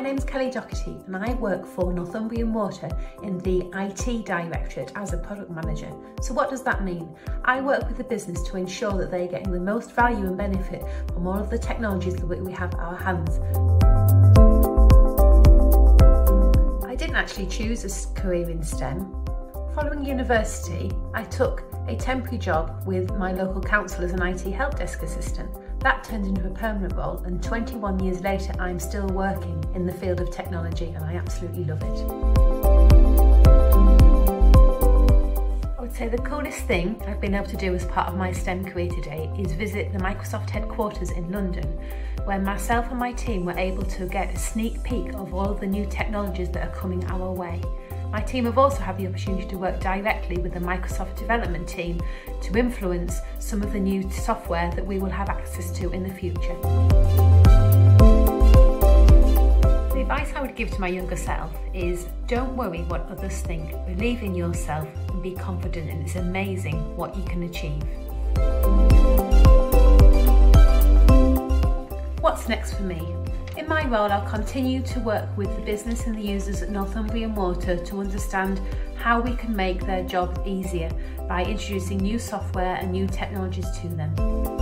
name's Kelly Dougherty and I work for Northumbrian Water in the IT Directorate as a product manager. So what does that mean? I work with the business to ensure that they're getting the most value and benefit from all of the technologies that we have at our hands. I didn't actually choose a career in STEM. Following university, I took a temporary job with my local council as an IT help desk assistant. That turned into a permanent role and 21 years later I'm still working in the field of technology and I absolutely love it. I would say the coolest thing I've been able to do as part of my STEM career today is visit the Microsoft headquarters in London where myself and my team were able to get a sneak peek of all of the new technologies that are coming our way. My team have also had the opportunity to work directly with the Microsoft development team to influence some of the new software that we will have access to in the future. The advice I would give to my younger self is don't worry what others think, believe in yourself and be confident and it's amazing what you can achieve. Role, I'll continue to work with the business and the users at Northumbrian Water to understand how we can make their job easier by introducing new software and new technologies to them.